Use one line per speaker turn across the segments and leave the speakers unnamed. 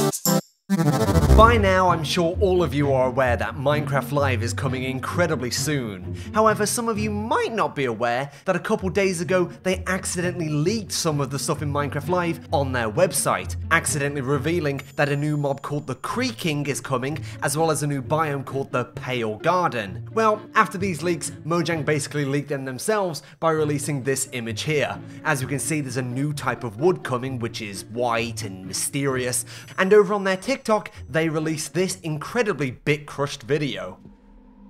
Thank you. By now, I'm sure all of you are aware that Minecraft Live is coming incredibly soon. However, some of you might not be aware that a couple days ago they accidentally leaked some of the stuff in Minecraft Live on their website, accidentally revealing that a new mob called the Creaking is coming, as well as a new biome called the Pale Garden. Well, after these leaks, Mojang basically leaked them themselves by releasing this image here. As you can see, there's a new type of wood coming, which is white and mysterious, and over on their TikTok, they released this incredibly bit crushed video.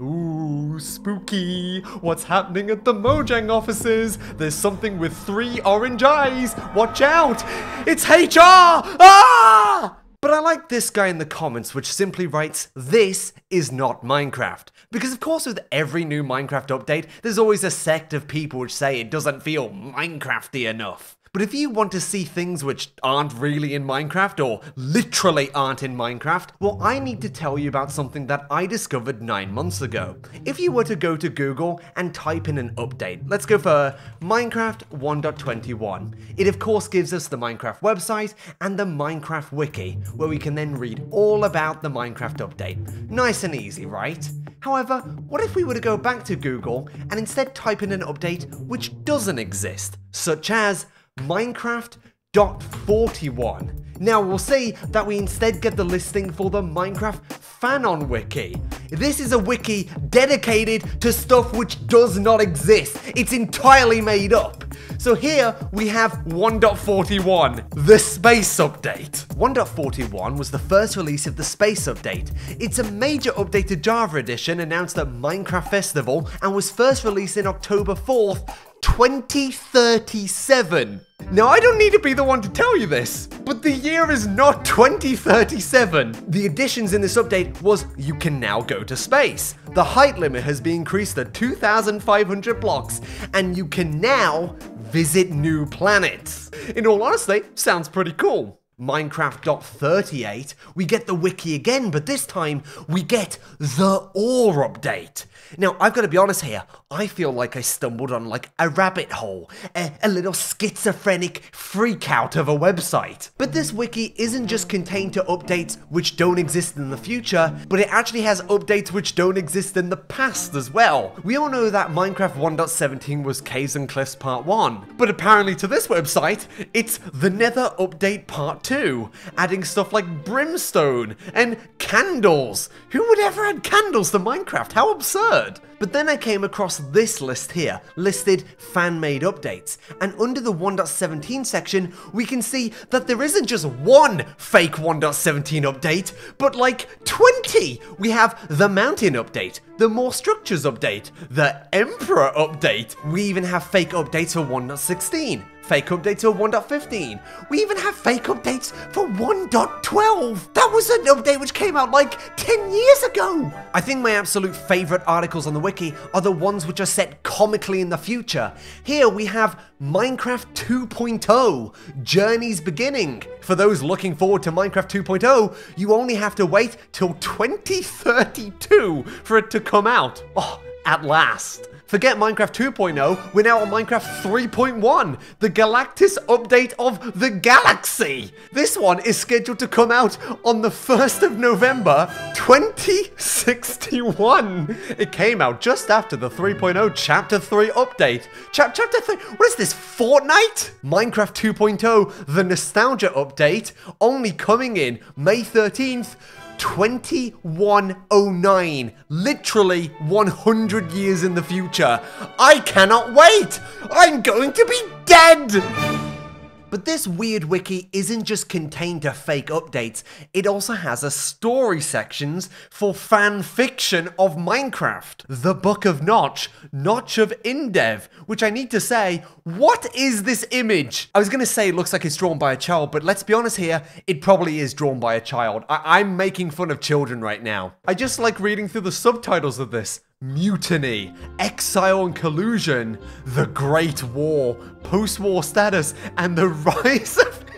Ooh, spooky. What's happening at the Mojang offices? There's something with three orange eyes. Watch out. It's HR! Ah! But I like this guy in the comments, which simply writes, This is not Minecraft. Because, of course, with every new Minecraft update, there's always a sect of people which say it doesn't feel Minecrafty enough. But if you want to see things which aren't really in Minecraft or literally aren't in Minecraft, well, I need to tell you about something that I discovered nine months ago. If you were to go to Google and type in an update, let's go for Minecraft 1.21. It of course gives us the Minecraft website and the Minecraft wiki, where we can then read all about the Minecraft update. Nice and easy, right? However, what if we were to go back to Google and instead type in an update which doesn't exist, such as Minecraft.41. Now we'll see that we instead get the listing for the Minecraft Fanon wiki. This is a wiki dedicated to stuff which does not exist. It's entirely made up. So here we have 1.41, the space update. 1.41 was the first release of the space update. It's a major update to Java Edition announced at Minecraft Festival and was first released in October 4th, 2037. Now, I don't need to be the one to tell you this, but the year is not 2037. The additions in this update was you can now go to space. The height limit has been increased to 2,500 blocks, and you can now visit new planets. In all honesty, sounds pretty cool. Minecraft.38, we get the wiki again, but this time we get the ore update. Now, I've got to be honest here, I feel like I stumbled on like a rabbit hole, a, a little schizophrenic freak out of a website. But this wiki isn't just contained to updates which don't exist in the future, but it actually has updates which don't exist in the past as well. We all know that Minecraft 1.17 was Caves and Cliffs Part 1, but apparently to this website, it's the Nether Update Part 2, adding stuff like brimstone and candles. Who would ever add candles to Minecraft? How absurd! But then I came across this list here, listed fan-made updates, and under the 1.17 section, we can see that there isn't just one fake 1.17 update, but like 20! We have the mountain update, the more structures update, the emperor update, we even have fake updates for 1.16, fake updates for 1.15. We even have fake updates for 1.12. That was an update which came out like 10 years ago. I think my absolute favorite articles on the wiki are the ones which are set comically in the future. Here we have Minecraft 2.0, Journey's Beginning. For those looking forward to Minecraft 2.0, you only have to wait till 2032 for it to come out. Oh, at last. Forget Minecraft 2.0, we're now on Minecraft 3.1, the Galactus update of the galaxy. This one is scheduled to come out on the 1st of November 2061. It came out just after the 3.0 Chapter 3 update. Cha chapter 3, what is this, Fortnite? Minecraft 2.0, the Nostalgia update, only coming in May 13th, 2109. Literally 100 years in the future. I cannot wait! I'm going to be dead! But this weird wiki isn't just contained to fake updates, it also has a story sections for fan fiction of Minecraft. The Book of Notch, Notch of Indev, which I need to say, what is this image? I was gonna say it looks like it's drawn by a child, but let's be honest here, it probably is drawn by a child. I- I'm making fun of children right now. I just like reading through the subtitles of this. Mutiny, exile and collusion, the Great War, post-war status, and the rise of...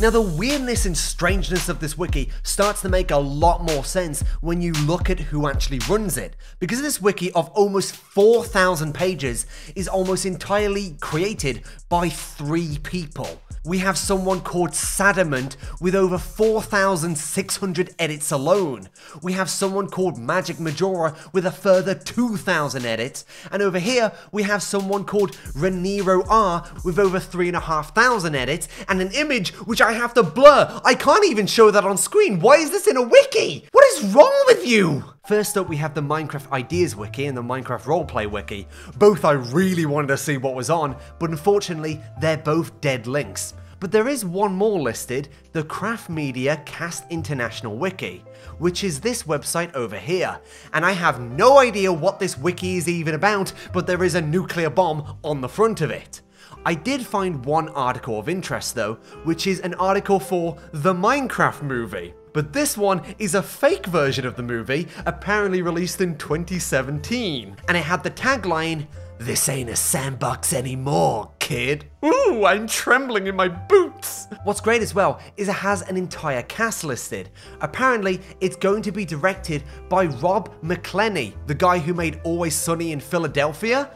Now the weirdness and strangeness of this wiki starts to make a lot more sense when you look at who actually runs it, because this wiki of almost 4,000 pages is almost entirely created by three people. we have someone called Sadament with over 4,600 edits alone. We have someone called Magic Majora with a further 2,000 edits. And over here, we have someone called Renero R with over 3,500 edits and an image which I have to blur. I can't even show that on screen. Why is this in a wiki? What is wrong with you? First up, we have the Minecraft Ideas Wiki and the Minecraft Roleplay Wiki. Both I really wanted to see what was on, but unfortunately, they're both dead links. But there is one more listed, the Craft Media Cast International Wiki, which is this website over here. And I have no idea what this wiki is even about, but there is a nuclear bomb on the front of it. I did find one article of interest though, which is an article for the Minecraft movie. But this one is a fake version of the movie, apparently released in 2017. And it had the tagline, This ain't a sandbox anymore, kid. Ooh, I'm trembling in my boots. What's great as well is it has an entire cast listed. Apparently, it's going to be directed by Rob McElhenney, the guy who made Always Sunny in Philadelphia.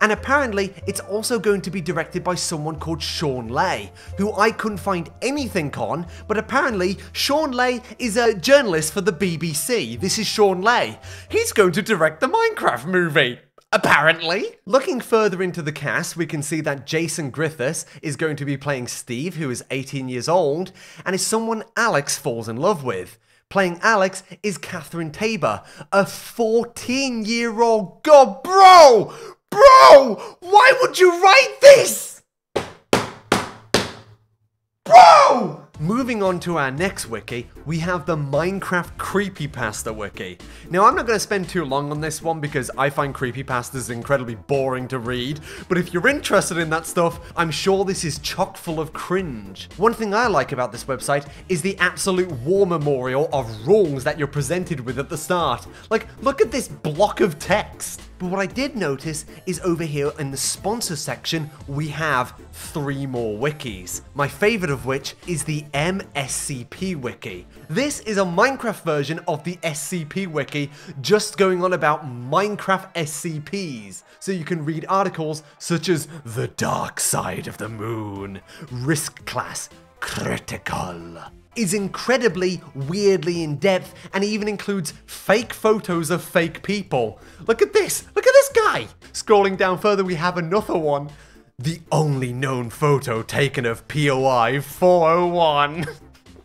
And apparently, it's also going to be directed by someone called Sean Ley, who I couldn't find anything on, but apparently, Sean Ley is a journalist for the BBC. This is Sean Ley. He's going to direct the Minecraft movie. Apparently. Looking further into the cast, we can see that Jason Griffiths is going to be playing Steve, who is 18 years old, and is someone Alex falls in love with. Playing Alex is Catherine Taber, a 14 year old. God, bro! Bro! Why would you write this? Bro! Moving on to our next wiki, we have the Minecraft Creepypasta wiki. Now, I'm not going to spend too long on this one because I find creepypastas incredibly boring to read, but if you're interested in that stuff, I'm sure this is chock full of cringe. One thing I like about this website is the absolute war memorial of rules that you're presented with at the start. Like, look at this block of text. But what I did notice is over here in the sponsor section, we have three more wikis. My favorite of which is the MSCP wiki. This is a Minecraft version of the SCP wiki, just going on about Minecraft SCPs. So you can read articles such as The Dark Side of the Moon, Risk Class, Critical is incredibly weirdly in depth and even includes fake photos of fake people. Look at this! Look at this guy! Scrolling down further, we have another one. The only known photo taken of POI 401.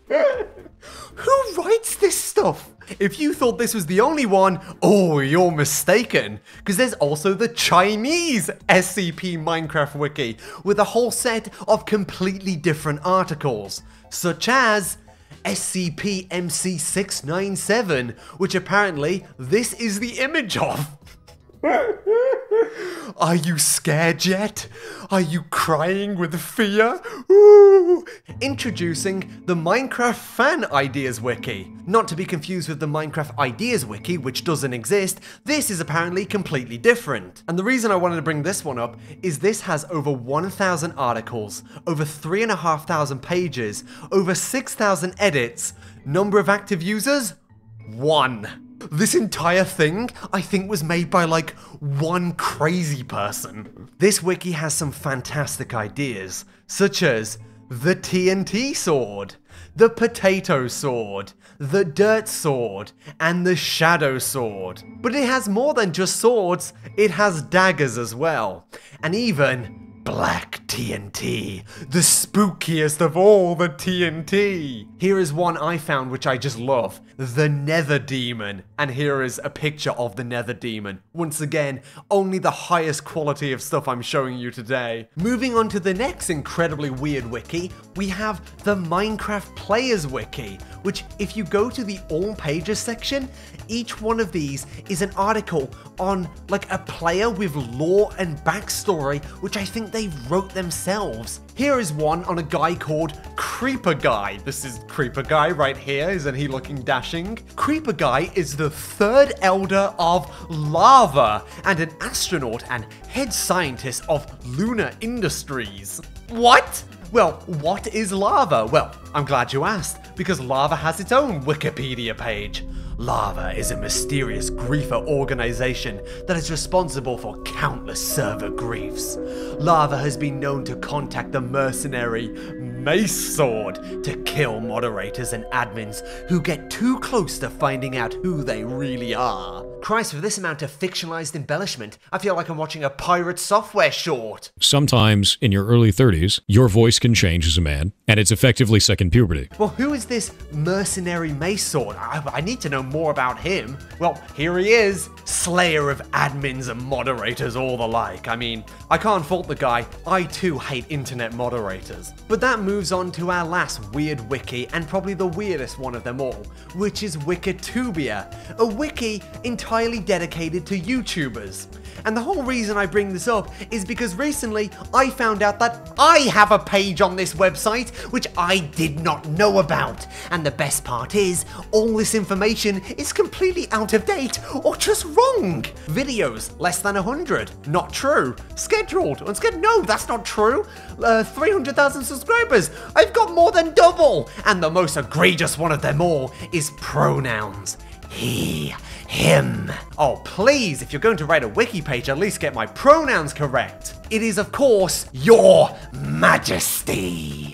Who writes this stuff? If you thought this was the only one, oh, you're mistaken. Because there's also the Chinese SCP Minecraft wiki with a whole set of completely different articles, such as SCP MC697, which apparently this is the image of. Are you scared yet? Are you crying with fear? Ooh. Introducing the Minecraft Fan Ideas Wiki. Not to be confused with the Minecraft Ideas Wiki, which doesn't exist, this is apparently completely different. And the reason I wanted to bring this one up is this has over 1,000 articles, over 3,500 pages, over 6,000 edits, number of active users? One. This entire thing, I think, was made by like one crazy person. This wiki has some fantastic ideas, such as the TNT sword, the potato sword, the dirt sword, and the shadow sword. But it has more than just swords, it has daggers as well, and even Black TNT, the spookiest of all the TNT. Here is one I found which I just love, the Nether Demon. And here is a picture of the Nether Demon. Once again, only the highest quality of stuff I'm showing you today. Moving on to the next incredibly weird wiki, we have the Minecraft Players Wiki, which if you go to the All Pages section, each one of these is an article on like a player with lore and backstory, which I think they wrote themselves. Here is one on a guy called Creeper Guy. This is Creeper Guy right here. Isn't he looking dashing? Creeper Guy is the third elder of Lava and an astronaut and head scientist of Lunar Industries. What? Well, what is lava? Well, I'm glad you asked, because lava has its own Wikipedia page. Lava is a mysterious griefer organization that is responsible for countless server griefs. Lava has been known to contact the mercenary mace sword to kill moderators and admins who get too close to finding out who they really are. Christ, for this amount of fictionalized embellishment, I feel like I'm watching a pirate software short.
Sometimes in your early 30s, your voice can change as a man, and it's effectively second puberty.
Well, who is this mercenary mace sword? I, I need to know more about him. Well, here he is, slayer of admins and moderators all the like. I mean, I can't fault the guy. I too hate internet moderators. But that moves on to our last weird wiki, and probably the weirdest one of them all, which is Wikitubia, a wiki entirely dedicated to YouTubers. And the whole reason I bring this up is because recently I found out that I have a page on this website which I did not know about. And the best part is, all this information is completely out of date or just wrong. Videos, less than 100. Not true. Scheduled. Unscheduled. No, that's not true. Uh, 300,000 subscribers. I've got more than double. And the most egregious one of them all is pronouns. He, him. Oh, please, if you're going to write a wiki page, at least get my pronouns correct. It is, of course, your majesty.